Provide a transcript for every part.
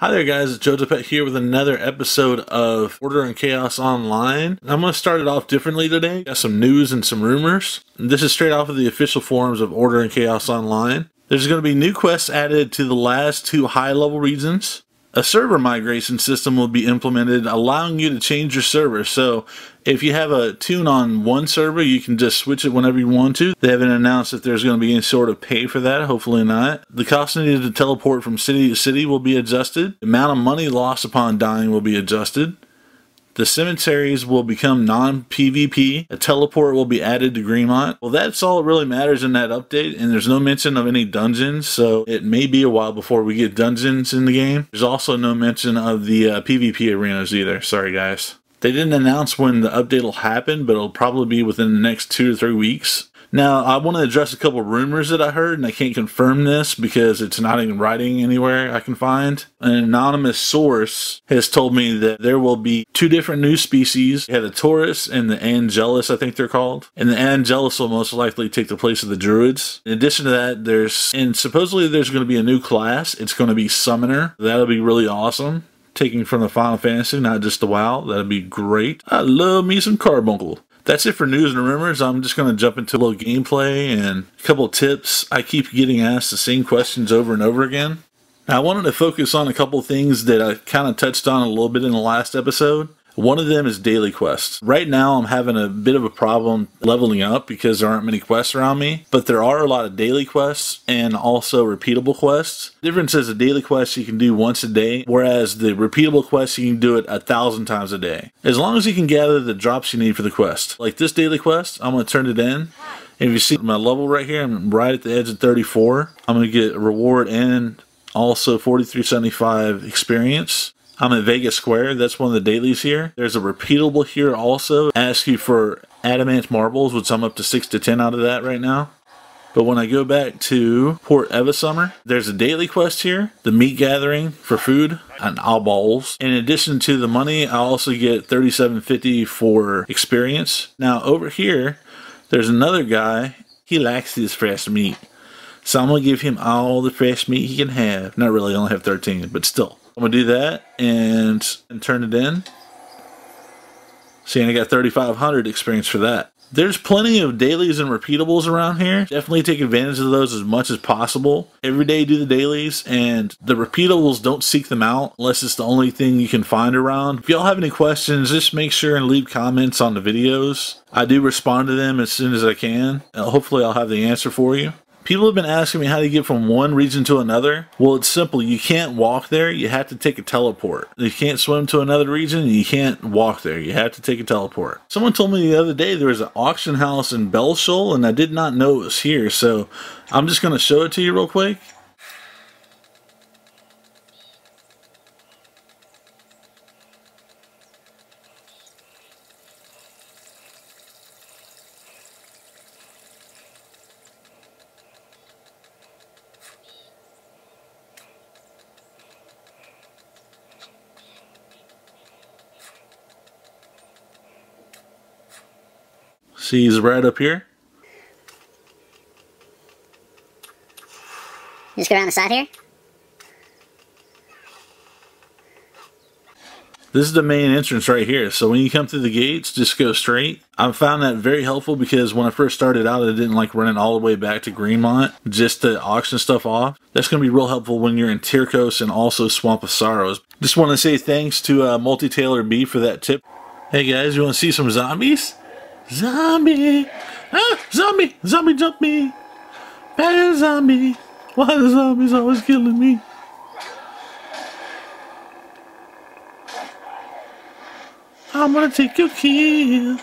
Hi there guys, it's JoJoPet here with another episode of Order and Chaos Online. I'm going to start it off differently today. Got some news and some rumors. This is straight off of the official forums of Order and Chaos Online. There's going to be new quests added to the last two high level regions. A server migration system will be implemented allowing you to change your server. So if you have a toon on one server, you can just switch it whenever you want to. They haven't announced if there's going to be any sort of pay for that. Hopefully not. The cost needed to teleport from city to city will be adjusted. The amount of money lost upon dying will be adjusted. The cemeteries will become non-PvP. A teleport will be added to Greenmont. Well, that's all that really matters in that update, and there's no mention of any dungeons, so it may be a while before we get dungeons in the game. There's also no mention of the uh, PvP arenas either. Sorry, guys. They didn't announce when the update will happen, but it'll probably be within the next two to three weeks. Now, I want to address a couple rumors that I heard, and I can't confirm this because it's not in writing anywhere I can find. An anonymous source has told me that there will be two different new species. You have the Taurus and the Angelus, I think they're called. And the Angelus will most likely take the place of the Druids. In addition to that, there's, and supposedly there's going to be a new class. It's going to be Summoner. That'll be really awesome taking from the Final Fantasy, not just the WoW. That'd be great. I love me some Carbuncle. That's it for news and rumors. I'm just going to jump into a little gameplay and a couple tips. I keep getting asked the same questions over and over again. Now, I wanted to focus on a couple things that I kind of touched on a little bit in the last episode. One of them is daily quests. Right now, I'm having a bit of a problem leveling up because there aren't many quests around me, but there are a lot of daily quests and also repeatable quests. The difference is a daily quest you can do once a day, whereas the repeatable quest you can do it a thousand times a day. As long as you can gather the drops you need for the quest. Like this daily quest, I'm going to turn it in. If you see my level right here, I'm right at the edge of 34. I'm going to get a reward and also 4375 experience. I'm at Vegas Square. That's one of the dailies here. There's a repeatable here also. Ask you for adamant marbles, which I'm up to 6 to 10 out of that right now. But when I go back to Port Evasummer, there's a daily quest here, the meat gathering for food and balls. In addition to the money, I also get 37.50 for experience. Now over here, there's another guy. He likes his fresh meat. So I'm going to give him all the fresh meat he can have. Not really, I only have 13, but still. I'm to do that and, and turn it in. See, and I got 3,500 experience for that. There's plenty of dailies and repeatables around here. Definitely take advantage of those as much as possible. Every day do the dailies and the repeatables don't seek them out unless it's the only thing you can find around. If y'all have any questions, just make sure and leave comments on the videos. I do respond to them as soon as I can. Uh, hopefully I'll have the answer for you. People have been asking me how to get from one region to another. Well, it's simple. You can't walk there. You have to take a teleport. You can't swim to another region. You can't walk there. You have to take a teleport. Someone told me the other day there was an auction house in Belshul, and I did not know it was here. So I'm just going to show it to you real quick. See, he's right up here. Just go around the side here. This is the main entrance right here. So when you come through the gates, just go straight. I found that very helpful because when I first started out, I didn't like running all the way back to Greenmont just to auction stuff off. That's going to be real helpful when you're in Tierkos and also Swamp of Sorrows. Just want to say thanks to uh, Multi-Tailor B for that tip. Hey guys, you want to see some zombies? Zombie! Ah! Zombie! Zombie jump me! Bad zombie! Why the zombies always killing me? I'm gonna take your kill.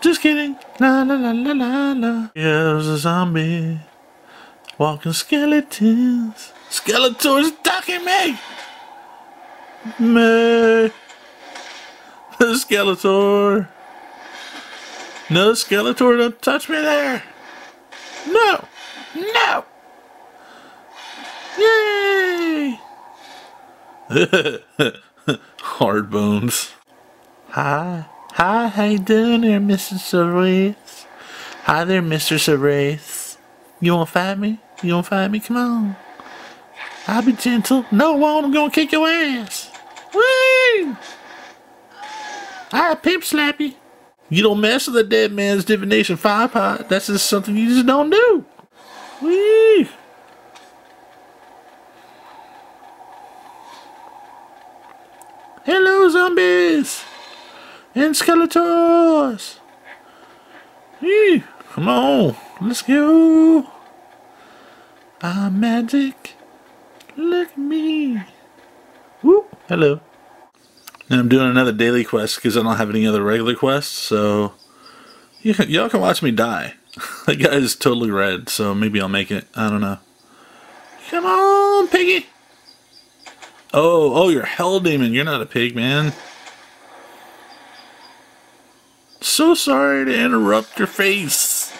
Just kidding. La la la la la la. Here's a zombie. Walking skeletons. Skeletors attacking me! Me. Skeletor. No, Skeletor, don't touch me there. No. No. Yay. Hard bones. Hi. Hi, how you doing there, Mr. Cerrace? Hi there, Mr. Cerrace. You wanna fight me? You wanna fight me? Come on. I'll be gentle. No, I won't. I'm gonna kick your ass. Woo! I pimp slap you. Don't mess with a dead man's divination fire pot. That's just something you just don't do. Woo! Hello, zombies! And skeletons! Woo! Come on, let's go! I'm magic. Look at me. Whoop. Hello. And I'm doing another daily quest because I don't have any other regular quests, so y'all can watch me die. that guy is totally red, so maybe I'll make it. I don't know. Come on, piggy. Oh, oh, you're hell demon. You're not a pig, man. So sorry to interrupt your face.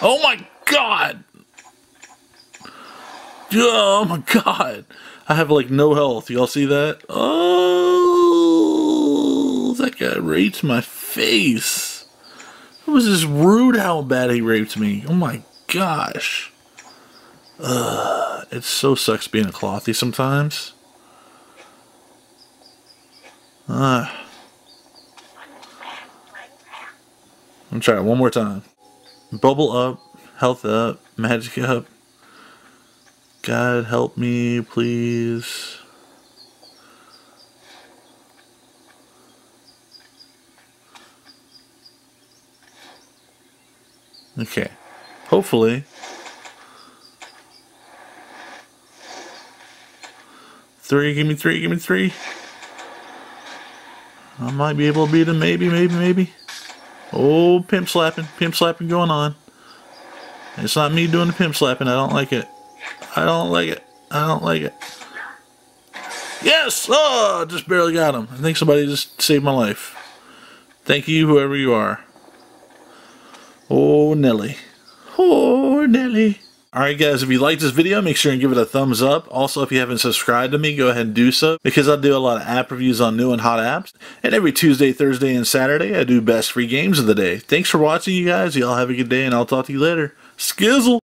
Oh my god. Oh my god. I have like no health. Y'all see that? Oh, guy raped my face. It was just rude how bad he raped me. Oh my gosh. Ugh, it so sucks being a clothy sometimes. Ah. I'm trying one more time. Bubble up, health up, magic up. God help me, please. Okay. Hopefully. Three, give me three, give me three. I might be able to beat him, maybe, maybe, maybe. Oh, pimp slapping, pimp slapping going on. It's not me doing the pimp slapping, I don't like it. I don't like it. I don't like it. Yes! Oh, just barely got him. I think somebody just saved my life. Thank you, whoever you are. Oh, Nelly. Oh, Nelly. Alright guys, if you like this video, make sure and give it a thumbs up. Also, if you haven't subscribed to me, go ahead and do so because I do a lot of app reviews on new and hot apps. And every Tuesday, Thursday, and Saturday, I do best free games of the day. Thanks for watching, you guys. Y'all have a good day, and I'll talk to you later. Skizzle!